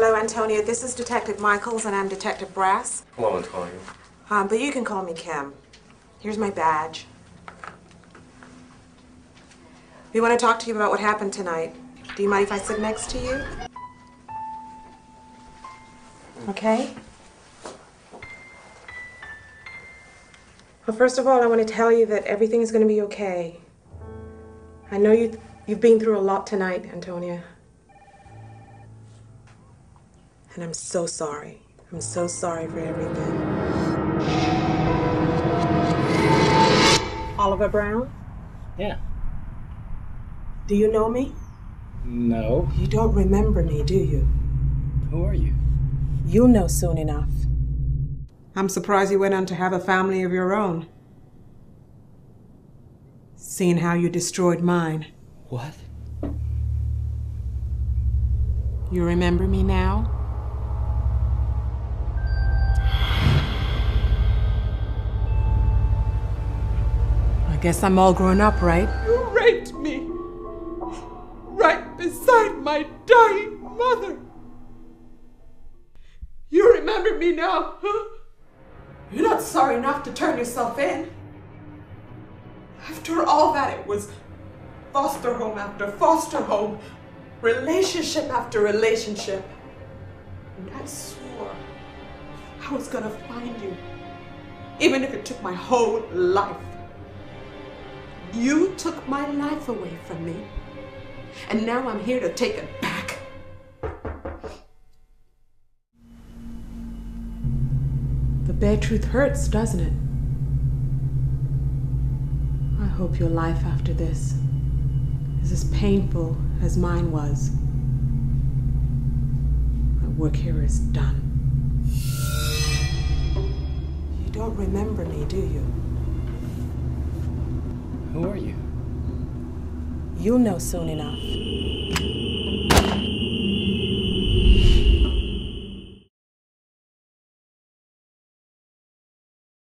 Hello, Antonia. This is Detective Michaels, and I'm Detective Brass. Hello, Antonio. Um, but you can call me Kim. Here's my badge. We want to talk to you about what happened tonight. Do you mind if I sit next to you? Okay? Well, first of all, I want to tell you that everything is going to be okay. I know you, you've been through a lot tonight, Antonia. And I'm so sorry. I'm so sorry for everything. Oliver Brown? Yeah. Do you know me? No. You don't remember me, do you? Who are you? You'll know soon enough. I'm surprised you went on to have a family of your own. Seeing how you destroyed mine. What? You remember me now? Guess I'm all grown up, right? You raped me. Right beside my dying mother. You remember me now, huh? You're not sorry enough to turn yourself in. After all that, it was foster home after foster home, relationship after relationship. And I swore I was gonna find you, even if it took my whole life. You took my life away from me, and now I'm here to take it back. The bare truth hurts, doesn't it? I hope your life after this is as painful as mine was. My work here is done. You don't remember me, do you? Who are you? You'll know soon enough.